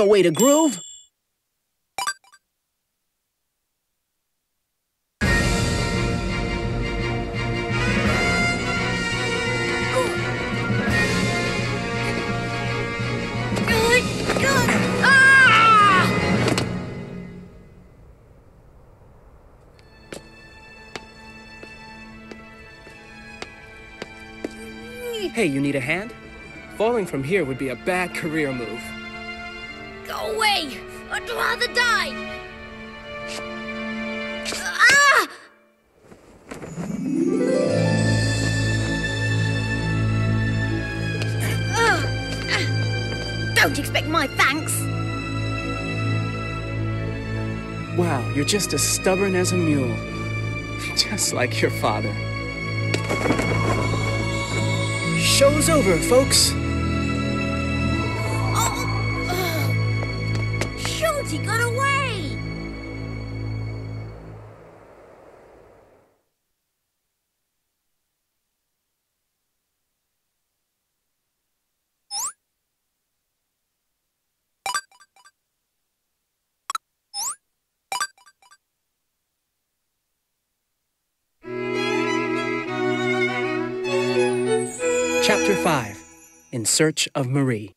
no way to groove. Ah! Hey, you need a hand? Falling from here would be a bad career move. Go away! I'd rather die! Ah! Don't expect my thanks! Wow, you're just as stubborn as a mule. Just like your father. Show's over, folks. Chapter 5 In Search of Marie.